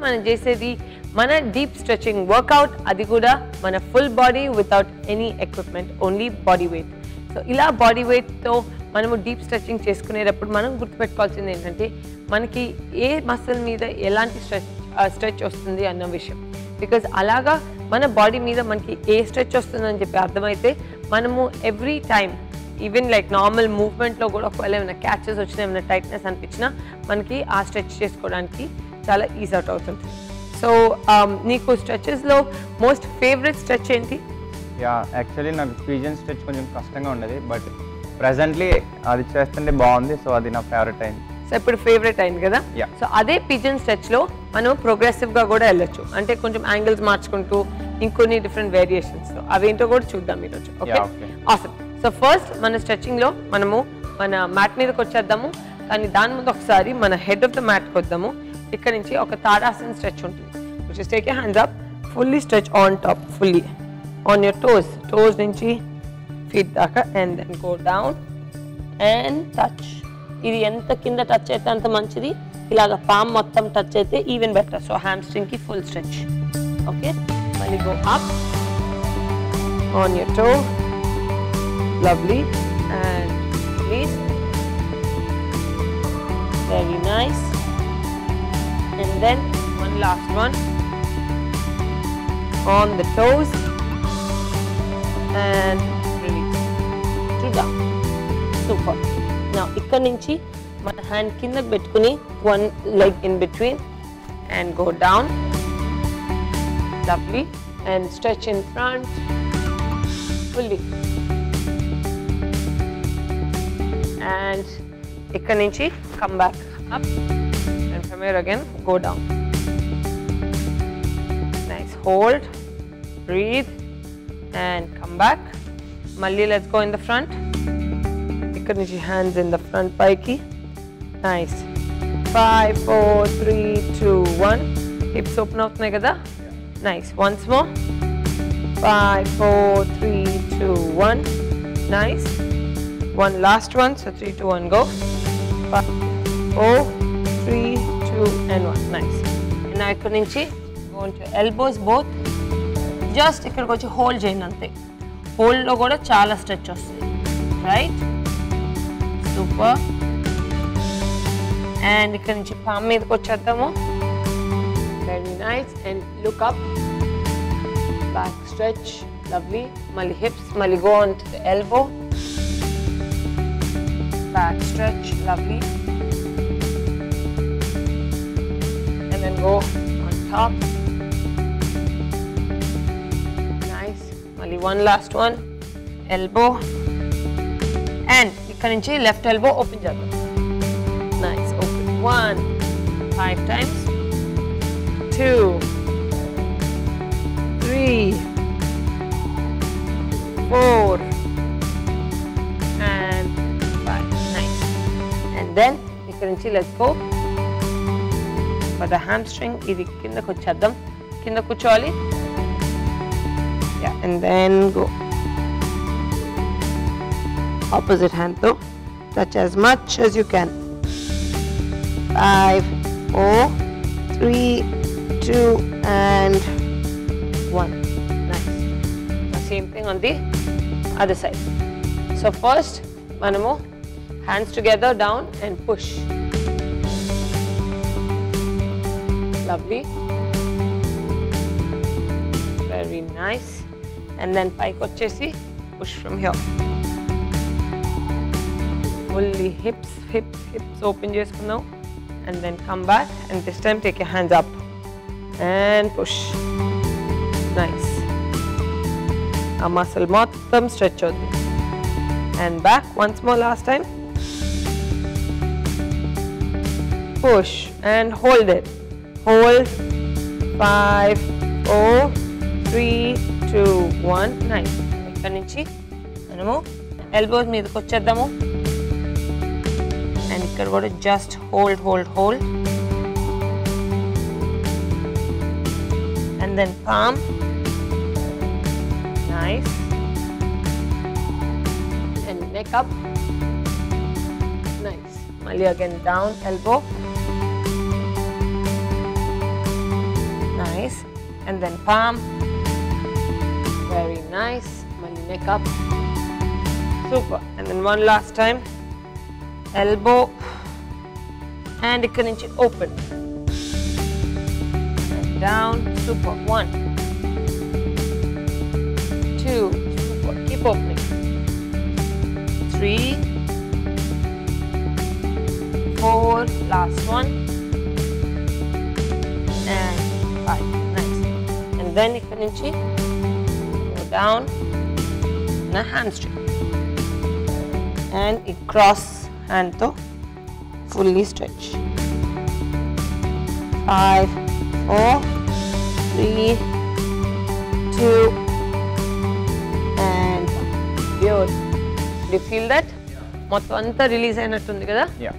మనం చేసేది మన డీప్ స్ట్రెచింగ్ వర్కౌట్ అది కూడా మన full body without any equipment only body weight so ఇలా బాడీ వెయిట్తో మనము డీప్ స్ట్రెచింగ్ చేసుకునేటప్పుడు మనం గుర్తుపెట్టుకోవాల్సింది ఏంటంటే మనకి ఏ మసిల్ మీద ఎలాంటి స్ట్రెచ్ స్ట్రెచ్ వస్తుంది అన్న విషయం. బికాజ్ అలాగా మన బాడీ మీద మనకి ఏ స్ట్రెచ్ వస్తుందని చెప్పి అర్థమైతే మనము every time even like normal మూవ్మెంట్లో కూడా ఒకవేళ ఏమైనా క్యాచెస్ వచ్చినా ఏమైనా టైట్నెస్ అనిపించినా మనకి ఆ స్ట్రెచ్ చేసుకోవడానికి చాలా ఈజీ అవుట్ అవుతుంది. సో నీకు స్ట్రెచెస్లో మోస్ట్ ఫేవరెట్ స్ట్రెచ్ ఏంటి? యా యాక్చువల్లీ నాకు ఫ్యూజన్ స్ట్రెచ్ కొంచెం కష్టంగా ఉండేది బట్ ప్రజెంట్లీ అది చేస్తుంటే బాగుంది సో అది నా ఫేవరెట్ అయింది సో ఇప్పుడు ఫేవరెట్ అయింది కదా. సో అదే పిజన్ స్ట్రెచ్లో మనం ప్రోగ్రెసివ్గా కూడా వెళ్ళొచ్చు. అంటే కొంచెం యాంగిల్స్ మార్చుకుంటూ ఇంకొన్ని డిఫరెంట్ వేరియేషన్స్ అవేంటో కూడా చూద్దాం ఈరోజు ఓకే. ఆసమ్ సో ఫస్ట్ మన స్ట్రెచింగ్లో మనము మన మ్యాట్ మీదకి వచ్చేద్దాము కానీ దాని ముందు ఒకసారి మన హెడ్ ఆఫ్ ద మ్యాట్కి వద్దాము ఇక్కడ నుంచి ఒక తాడాసన్ స్ట్రెచ్ ఉంటుంది which is take a hands up fully stretch on top fully on your toes toes నుంచి ఫీట్ దాకా and then go down and touch ఇది ఎంత కింద టచ్ అయితే అంత మంచిది ఇలాగ పామ్ మొత్తం టచ్ అయితే ఈవెన్ బెటర్ సో హ్యామ్స్ట్రింగ్ కి ఫుల్ స్ట్రెచ్ ఓకే మళ్ళీ go up on your toe lovely and please very nice and then one last one on the toes and release to down super నా ఇక్కడ నుంచి మన hand కిందకి పెట్టుకుని one leg in between and go down lovely and stretch in front fully and ఇక్కడ నుంచి come back up mirror again, go down. Nice, hold, breathe and come back. Malli, let's go in the front. Ikanichi hands in the front, Paiki. Nice. Five, four, three, two, one. Hips open out, Nagada. Nice, once more. Five, four, three, two, one. Nice. One last one, so three, two, one, go. Five, four, three, four three two and one nice నా ఇక్కడ నుంచి gonna to elbows both just ఇక్కడికి వచ్చి hold చేయండి అంతే హోల్డ్లో కూడా చాలా stretch వస్తుంది రైట్ సూపర్ అండ్ ఇక్కడ నుంచి పామ్ మీదకి వచ్చేద్దాము very nice and look up back stretch lovely మళ్ళీ హిప్స్ మళ్ళీ go on to the elbow back stretch lovely go on top. Nice. Only one last one. Elbow. And currently left elbow open jab. Nice. Open. One. Five times. Two. Three. Four. And five. Nice. And then currently let's go for the hamstring ఇది కిందకు వచ్చేద్దాం కింద కూర్చోవాలి and then go opposite హ్యాండ్తో touch as much as you can five four three two and one nice same thing on the other side so first మనము hands together down and push lovely. Very nice. And then pike chesi, push from here. Fully hips, hips, hips open just now. And then come back and this time take your hands up. And push. Nice. A muscle mottam stretch out. And back once more last time. Push and hold it. hold five four three two one nine ఇక్కడ నుంచి మనము elbows మీదకి వచ్చేద్దాము and ఇక్కడ కూడా just hold hold hold and then palm nice and neck up nice మళ్ళీ again down elbow And then palm. Very nice. Mali neck up. Super. And then one last time. Elbow. And ikkadi nunchi open. And down. Super. One. Two. Super. Keep opening. Three. Four. Last one. And then ikkadi nunchi go down na hamstring. And ఈ cross hand తో fully stretch. Five, four, three, two, and one. Beautiful. Do you feel that? మొత్తం అంతా release అయినట్టుంది కదా yeah